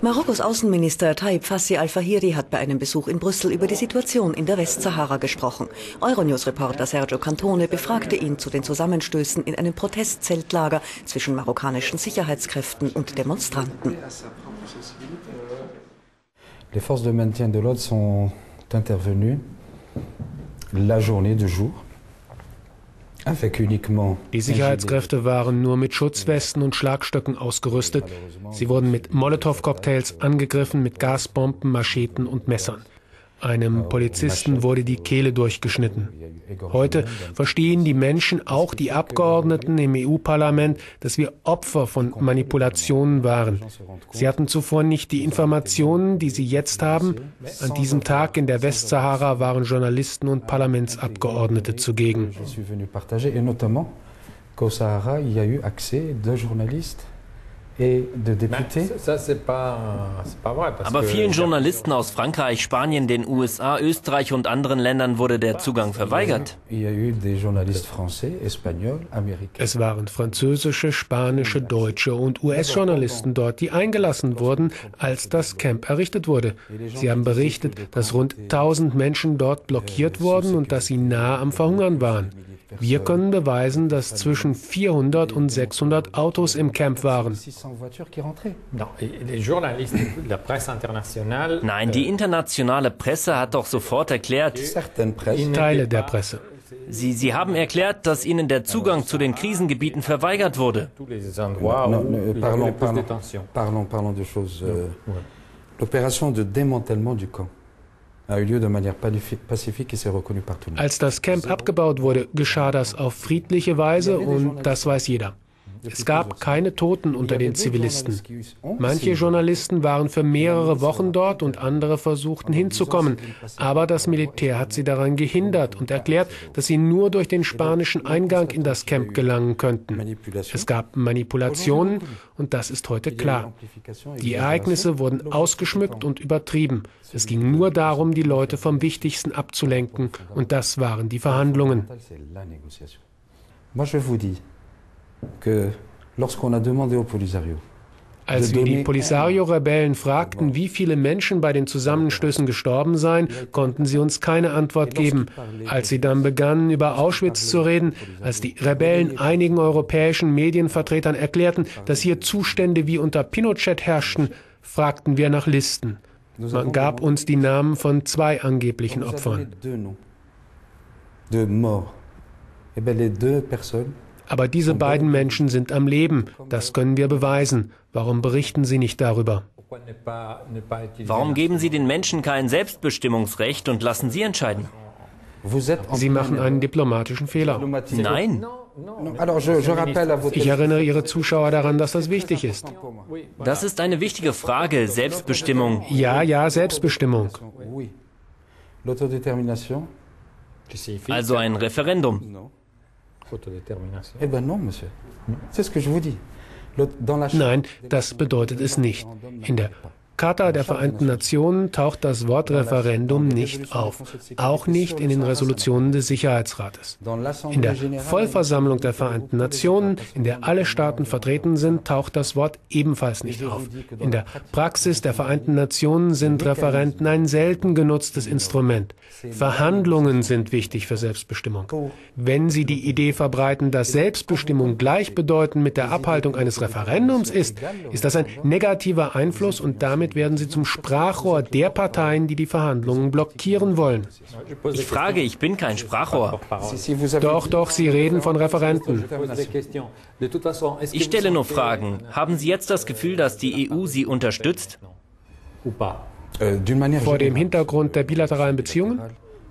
Marokkos Außenminister Taib Fassi al-Fahiri hat bei einem Besuch in Brüssel über die Situation in der Westsahara gesprochen. Euronews-Reporter Sergio Cantone befragte ihn zu den Zusammenstößen in einem Protestzeltlager zwischen marokkanischen Sicherheitskräften und Demonstranten. Les forces de maintien de l'ordre sont intervenues la journée de jour. Die Sicherheitskräfte waren nur mit Schutzwesten und Schlagstöcken ausgerüstet. Sie wurden mit Molotow-Cocktails angegriffen, mit Gasbomben, Mascheten und Messern. Einem Polizisten wurde die Kehle durchgeschnitten. Heute verstehen die Menschen, auch die Abgeordneten im EU-Parlament, dass wir Opfer von Manipulationen waren. Sie hatten zuvor nicht die Informationen, die sie jetzt haben. An diesem Tag in der Westsahara waren Journalisten und Parlamentsabgeordnete zugegen. Sahara, il y a eu accès de journalistes aber vielen Journalisten aus Frankreich, Spanien, den USA, Österreich und anderen Ländern wurde der Zugang verweigert. Es waren französische, spanische, deutsche und US-Journalisten dort, die eingelassen wurden, als das Camp errichtet wurde. Sie haben berichtet, dass rund 1000 Menschen dort blockiert wurden und dass sie nah am Verhungern waren. Wir können beweisen, dass zwischen 400 und 600 Autos im Camp waren. Nein, die internationale Presse hat doch sofort erklärt, Teile der Presse. Sie, Sie haben erklärt, dass Ihnen der Zugang zu den Krisengebieten verweigert wurde. Parlons, parlons de choses. Euh, l'opération de démantèlement du camp. Als das Camp abgebaut wurde, geschah das auf friedliche Weise und das weiß jeder. Es gab keine Toten unter den Zivilisten. Manche Journalisten waren für mehrere Wochen dort und andere versuchten hinzukommen. Aber das Militär hat sie daran gehindert und erklärt, dass sie nur durch den spanischen Eingang in das Camp gelangen könnten. Es gab Manipulationen und das ist heute klar. Die Ereignisse wurden ausgeschmückt und übertrieben. Es ging nur darum, die Leute vom Wichtigsten abzulenken. Und das waren die Verhandlungen. Moi, je vous dis, que lorsqu'on a demandé au Polisario als wir die Polisario-Rebellen fragten, wie viele Menschen bei den Zusammenstößen gestorben seien, konnten sie uns keine Antwort geben. Als sie dann begannen, über Auschwitz zu reden, als die Rebellen einigen europäischen Medienvertretern erklärten, dass hier Zustände wie unter Pinochet herrschten, fragten wir nach Listen. Man gab uns die Namen von zwei angeblichen Opfern. De morts. Eh bien, les deux personnes aber diese beiden Menschen sind am Leben. Das können wir beweisen. Warum berichten Sie nicht darüber? Warum geben Sie den Menschen kein Selbstbestimmungsrecht und lassen sie entscheiden? Sie machen einen diplomatischen Fehler. Nein. Ich erinnere Ihre Zuschauer daran, dass das wichtig ist. Das ist eine wichtige Frage, Selbstbestimmung. Ja, ja, Selbstbestimmung. Also ein Referendum. Nein, das bedeutet es nicht. In der Charta der Vereinten Nationen taucht das Wort Referendum nicht auf, auch nicht in den Resolutionen des Sicherheitsrates. In der Vollversammlung der Vereinten Nationen, in der alle Staaten vertreten sind, taucht das Wort ebenfalls nicht auf. In der Praxis der Vereinten Nationen sind Referenden ein selten genutztes Instrument. Verhandlungen sind wichtig für Selbstbestimmung. Wenn Sie die Idee verbreiten, dass Selbstbestimmung gleichbedeutend mit der Abhaltung eines Referendums ist, ist das ein negativer Einfluss und damit damit werden sie zum Sprachrohr der Parteien, die die Verhandlungen blockieren wollen. Ich frage, ich bin kein Sprachrohr. Doch, doch, Sie reden von Referenten. Ich stelle nur Fragen. Haben Sie jetzt das Gefühl, dass die EU Sie unterstützt? Vor dem Hintergrund der bilateralen Beziehungen?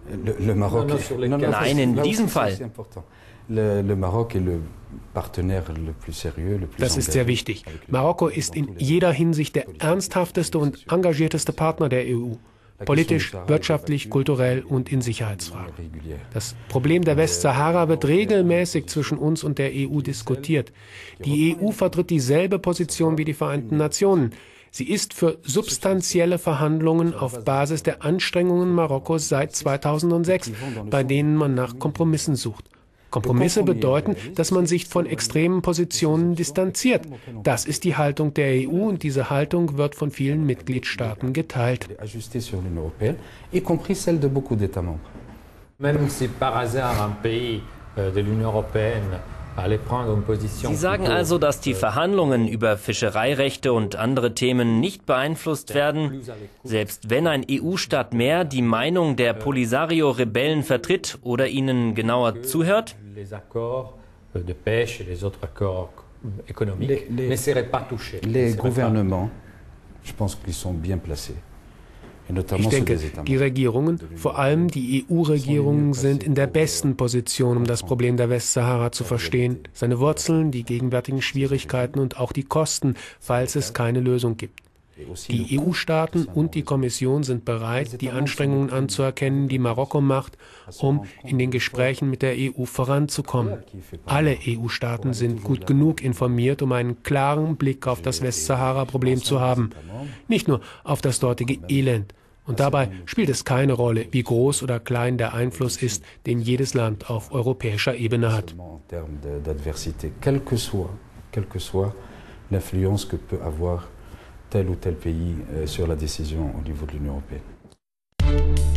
Nein, in diesem Fall. Das ist sehr wichtig. Marokko ist in jeder Hinsicht der ernsthafteste und engagierteste Partner der EU. Politisch, wirtschaftlich, kulturell und in Sicherheitsfragen. Das Problem der Westsahara wird regelmäßig zwischen uns und der EU diskutiert. Die EU vertritt dieselbe Position wie die Vereinten Nationen. Sie ist für substanzielle Verhandlungen auf Basis der Anstrengungen Marokkos seit 2006, bei denen man nach Kompromissen sucht. Kompromisse bedeuten, dass man sich von extremen Positionen distanziert. Das ist die Haltung der EU und diese Haltung wird von vielen Mitgliedstaaten geteilt. Même si par hasard un pays euh, de l'Union européenne Sie sagen also, dass die Verhandlungen über Fischereirechte und andere Themen nicht beeinflusst werden, selbst wenn ein EU-Staat mehr die Meinung der Polisario-Rebellen vertritt oder ihnen genauer zuhört? Les gouvernements, je pense qu'ils sont bien placés. Ich denke, die Regierungen, vor allem die EU-Regierungen, sind in der besten Position, um das Problem der Westsahara zu verstehen, seine Wurzeln, die gegenwärtigen Schwierigkeiten und auch die Kosten, falls es keine Lösung gibt. Die EU-Staaten und die Kommission sind bereit, die Anstrengungen anzuerkennen, die Marokko macht, um in den Gesprächen mit der EU voranzukommen. Alle EU-Staaten sind gut genug informiert, um einen klaren Blick auf das Westsahara-Problem zu haben, nicht nur auf das dortige Elend. Und dabei spielt es keine Rolle, wie groß oder klein der Einfluss ist, den jedes Land auf europäischer Ebene hat. l'influence que peut avoir tel ou tel pays euh, sur la décision au niveau de l'Union européenne.